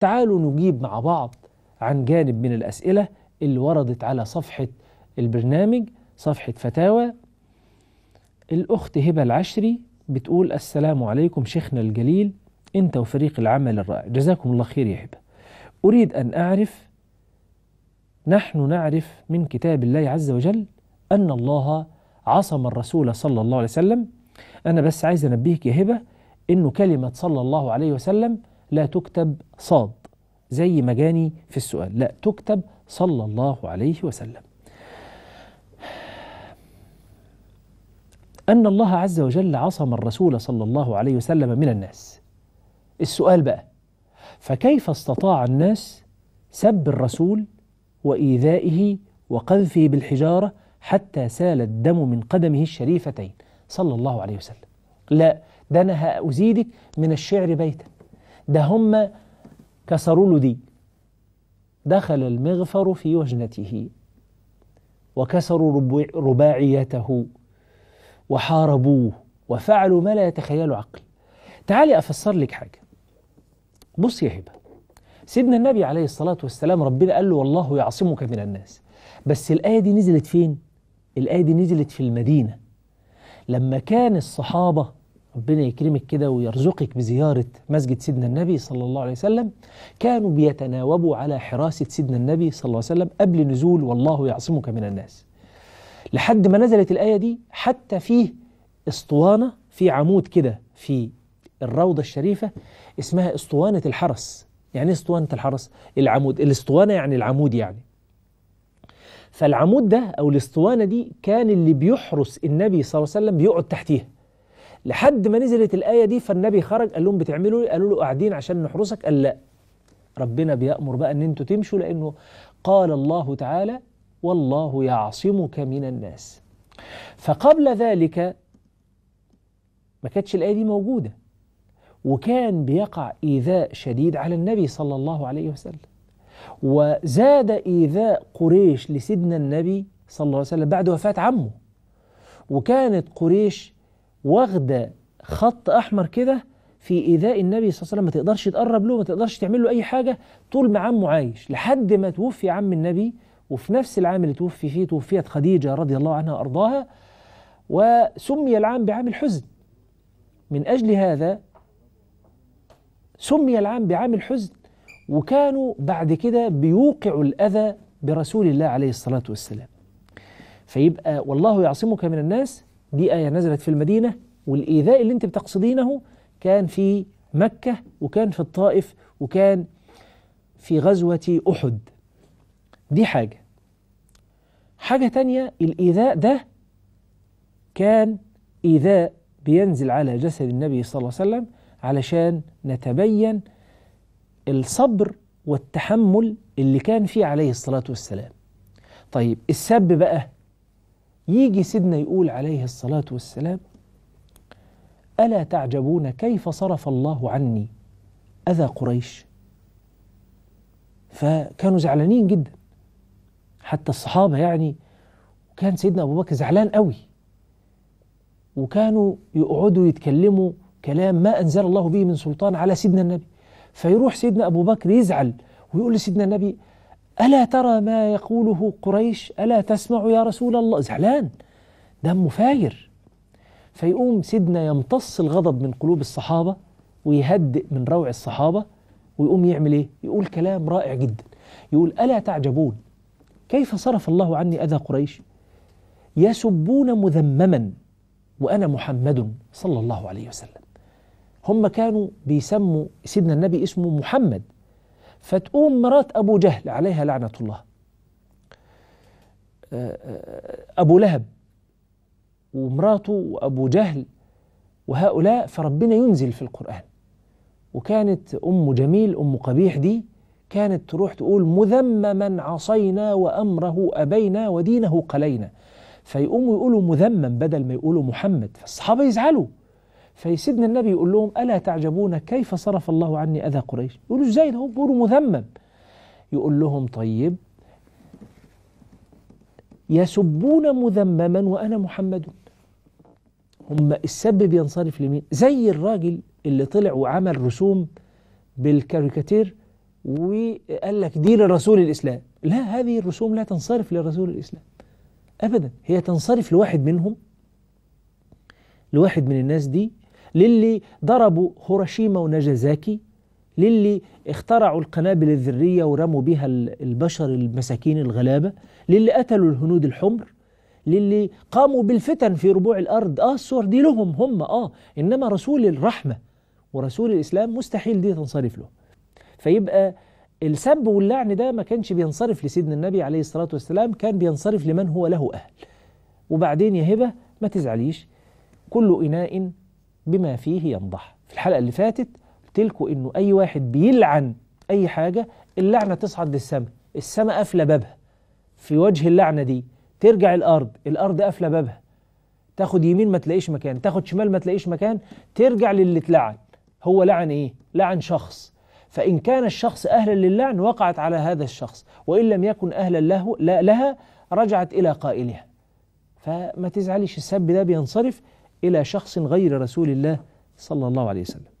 تعالوا نجيب مع بعض عن جانب من الأسئلة اللي وردت على صفحة البرنامج صفحة فتاوى. الأخت هبة العشري بتقول السلام عليكم شيخنا الجليل أنت وفريق العمل الرائع. جزاكم الله خير يا هبة. أريد أن أعرف نحن نعرف من كتاب الله عز وجل أن الله عصم الرسول صلى الله عليه وسلم. أنا بس عايز أنبهك يا هبة إنه كلمة صلى الله عليه وسلم لا تكتب صاد زي ما جاني في السؤال لا تكتب صلى الله عليه وسلم. أن الله عز وجل عصم الرسول صلى الله عليه وسلم من الناس. السؤال بقى فكيف استطاع الناس سب الرسول وإيذائه وقذفه بالحجارة حتى سال الدم من قدمه الشريفتين صلى الله عليه وسلم؟ لا ده أنا هأزيدك من الشعر بيتا. ده هم كسروا له دي. دخل المغفر في وجنته وكسروا رباعيته وحاربوه وفعلوا ما لا يتخيل عقل. تعالي أفسر لك حاجة. بص يا هبة سيدنا النبي عليه الصلاة والسلام ربنا قال له والله يعصمك من الناس. بس الآية دي نزلت فين؟ الآية دي نزلت في المدينة. لما كان الصحابة ربنا يكرمك كده ويرزقك بزيارة مسجد سيدنا النبي صلى الله عليه وسلم. كانوا بيتناوبوا على حراسة سيدنا النبي صلى الله عليه وسلم قبل نزول والله يعصمك من الناس. لحد ما نزلت الآية دي حتى فيه اسطوانة في عمود كده في الروضة الشريفة اسمها اسطوانة الحرس. يعني اسطوانة الحرس؟ العمود الاسطوانة يعني العمود يعني. فالعمود ده أو الاسطوانة دي كان اللي بيحرس النبي صلى الله عليه وسلم بيقعد تحتيها. لحد ما نزلت الآية دي فالنبي خرج قال لهم بتعملوا إيه؟ قالوا له قاعدين عشان نحرسك؟ قال لا. ربنا بيأمر بقى إن أنتوا تمشوا لأنه قال الله تعالى والله يعصمك من الناس فقبل ذلك ما كانتش الآية دي موجودة. وكان بيقع إيذاء شديد على النبي صلى الله عليه وسلم. وزاد إيذاء قريش لسيدنا النبي صلى الله عليه وسلم بعد وفاة عمه. وكانت قريش واخدة خط أحمر كده في إيذاء النبي صلى الله عليه وسلم. ما تقدرش تقرب له ما تقدرش تعمل له أي حاجة. طول ما عمه عايش لحد ما توفي عم النبي وفي نفس العام اللي توفي فيه توفيت خديجة رضي الله عنها وأرضاها وسمي العام بعام الحزن. من أجل هذا سمي العام بعام الحزن وكانوا بعد كده بيوقعوا الأذى برسول الله عليه الصلاة والسلام. فيبقى والله يعصمك من الناس دي آية نزلت في المدينة والإيذاء اللي أنت بتقصدينه كان في مكة وكان في الطائف وكان في غزوة أحد. دي حاجة. حاجة تانية الإيذاء ده كان إيذاء بينزل على جسد النبي صلى الله عليه وسلم علشان نتبين الصبر والتحمل اللي كان فيه عليه الصلاة والسلام. طيب السب بقى يجي سيدنا يقول عليه الصلاة والسلام ألا تعجبون كيف صرف الله عني أذى قريش؟ فكانوا زعلانين جدا. حتى الصحابة يعني وكان سيدنا أبو بكر زعلان قوي. وكانوا يقعدوا يتكلموا كلام ما أنزل الله به من سلطان على سيدنا النبي. فيروح سيدنا أبو بكر يزعل ويقول لسيدنا النبي ألا ترى ما يقوله قريش؟ ألا تسمع يا رسول الله؟ زعلان. دمه فاير فيقوم سيدنا يمتص الغضب من قلوب الصحابة ويهدئ من روع الصحابة ويقوم يعمل إيه؟ يقول كلام رائع جدا. يقول ألا تعجبون؟ كيف صرف الله عني أذى قريش؟ يسبون مذمما وأنا محمد صلى الله عليه وسلم. هم كانوا بيسموا سيدنا النبي اسمه محمد. فتقوم مرات أبو جهل عليها لعنة الله. أبو لهب ومراته وأبو جهل وهؤلاء فربنا ينزل في القرآن. وكانت أم جميل أم قبيح دي كانت تروح تقول مذمما عصينا وأمره أبينا ودينه قلينا. فيقوموا يقولوا مذمم بدل ما يقولوا محمد. فالصحابة يزعلوا. فسيدنا النبي يقول لهم ألا تعجبون كيف صرف الله عني أذى قريش؟ يقولوا إزاي ده هو بيقولوا مذمم. يقول لهم طيب يسبون مذمما وأنا محمد. هم السب بينصرف لمين؟ زي الراجل اللي طلع وعمل رسوم بالكاريكاتير وقال لك دي لرسول الإسلام. لا هذه الرسوم لا تنصرف لرسول الإسلام. أبدا هي تنصرف لواحد منهم. لواحد من الناس دي للي ضربوا هيروشيما وناجازاكي للي اخترعوا القنابل الذرية ورموا بها البشر المساكين الغلابة للي قتلوا الهنود الحمر للي قاموا بالفتن في ربوع الأرض. آه الصور دي لهم هم آه إنما رسول الرحمة ورسول الإسلام مستحيل دي تنصرف له. فيبقى السب واللعن ده ما كانش بينصرف لسيدنا النبي عليه الصلاة والسلام كان بينصرف لمن هو له أهل. وبعدين يا هبة ما تزعليش كل إناء بما فيه ينضح. في الحلقة اللي فاتت قلت لكم إنه أي واحد بيلعن أي حاجة اللعنة تصعد للسماء. السماء قافلة بابها. في وجه اللعنة دي ترجع الأرض الأرض قافلة بابها. تاخد يمين ما تلاقيش مكان تاخد شمال ما تلاقيش مكان ترجع للي اتلعن. هو لعن إيه؟ لعن شخص. فإن كان الشخص أهلا للعن وقعت على هذا الشخص. وإن لم يكن أهلا له لا لها رجعت إلى قائلها. فما تزعليش السب ده بينصرف. إلى شخص غير رسول الله صلى الله عليه وسلم.